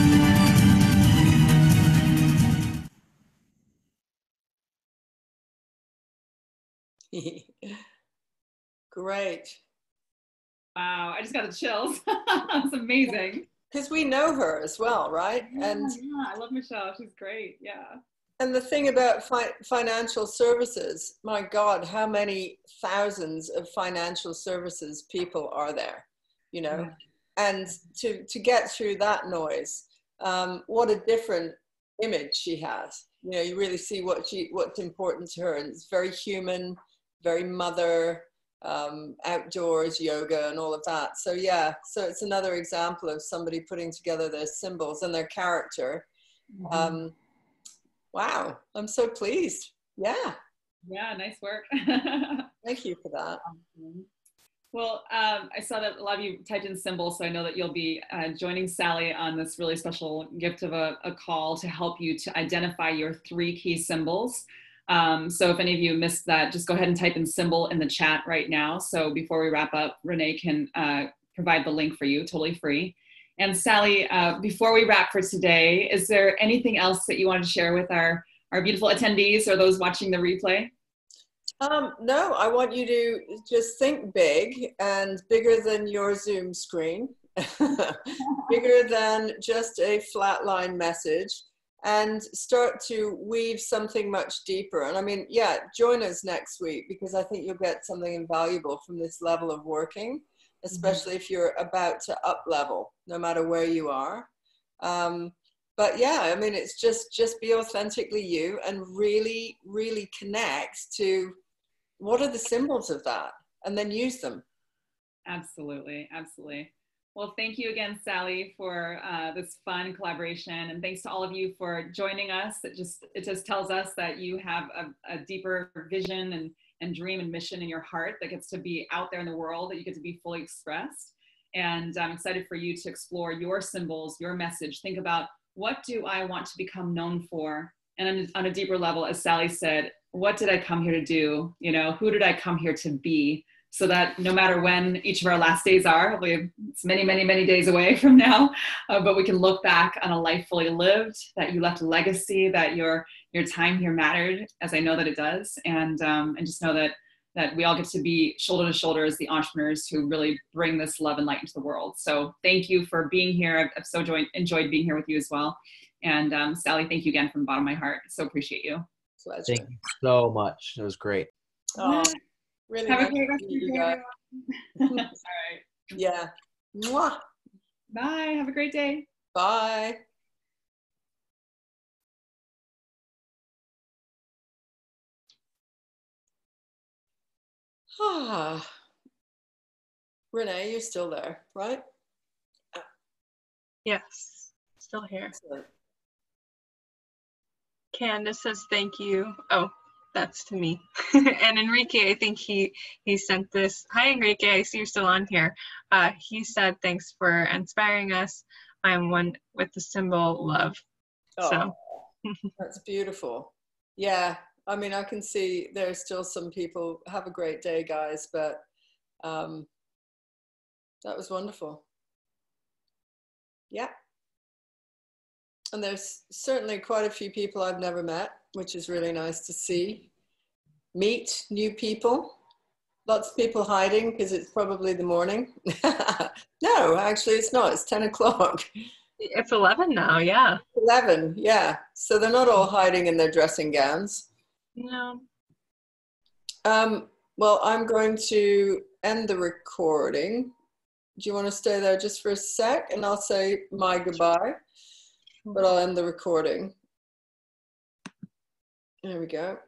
Great. Wow, I just got the chills. That's amazing. Because we know her as well, right? Yeah, And yeah, I love Michelle. She's great. Yeah. And the thing about fi- financial services, my God, how many thousands of financial services people are there? You know, and to to get through that noise, um, what a different image she has. You know, you really see what she what's important to her, and it's very human, very mother, um, outdoors yoga, and all of that. So yeah, so it's another example of somebody putting together their symbols and their character. Um, wow, I'm so pleased. Yeah, Yeah, nice work. thank you for that. Well, um, I saw that a lot of you typed in symbols, so I know that you'll be uh, joining Sally on this really special gift of a, a call to help you to identify your three key symbols. Um, so if any of you missed that, just go ahead and type in symbol in the chat right now. So before we wrap up, Renee can uh, provide the link for you, totally free. And Sally, uh, before we wrap for today, is there anything else that you want to share with our, our beautiful attendees or those watching the replay? Um, no, I want you to just think big and bigger than your Zoom screen, bigger than just a flatline message, and start to weave something much deeper. And I mean, yeah, join us next week because I think you'll get something invaluable from this level of working, especially if you're about to up level, no matter where you are. Um, but yeah i mean it's just just be authentically you and really really connect to what are the symbols of that and then use them Absolutely, absolutely. Well, thank you again, Sally, for uh, this fun collaboration, and thanks to all of you for joining us. It just it just tells us that you have a, a deeper vision and and dream and mission in your heart that gets to be out there in the world that you get to be fully expressed. And I'm excited for you to explore your symbols, your message. Think about what do I want to become known for, and on, a deeper level, as Sally said, what did I come here to do? You know, who did I come here to be? So that no matter when each of our last days are, hopefully it's many, many, many days away from now, uh, but we can look back on a life fully lived, that you left a legacy, that your your time here mattered, as I know that it does, and um, and just know that that we all get to be shoulder to shoulder as the entrepreneurs who really bring this love and light into the world. So thank you for being here. I've, I've so enjoyed, enjoyed being here with you as well. And um, Sally, thank you again from the bottom of my heart. So appreciate you. Pleasure. Thank you so much. It was great. Oh, really Have a great rest of your day. All right. Yeah. Mwah. Bye. Have a great day. Bye. Ah. Renee, you're still there, right? Yes, still here. Excellent. Candace says thank you. Oh, that's to me. and Enrique, I think he he sent this. Hi Enrique, I see you're still on here. Uh, he said thanks for inspiring us. I'm one with the symbol love. So Oh, that's beautiful. Yeah, I mean, I can see there's still some people. Have a great day, guys. But um, that was wonderful. Yeah. And there's certainly quite a few people I've never met, which is really nice to see. Meet new people. Lots of people hiding because it's probably the morning. no, actually, it's not. It's 10 o'clock. it's 11 now. Yeah. 11, yeah. So they're not all hiding in their dressing gowns. No. Um, well, I'm going to end the recording. Do you want to stay there just for a sec and I'll say my goodbye, but I'll end the recording. There we go.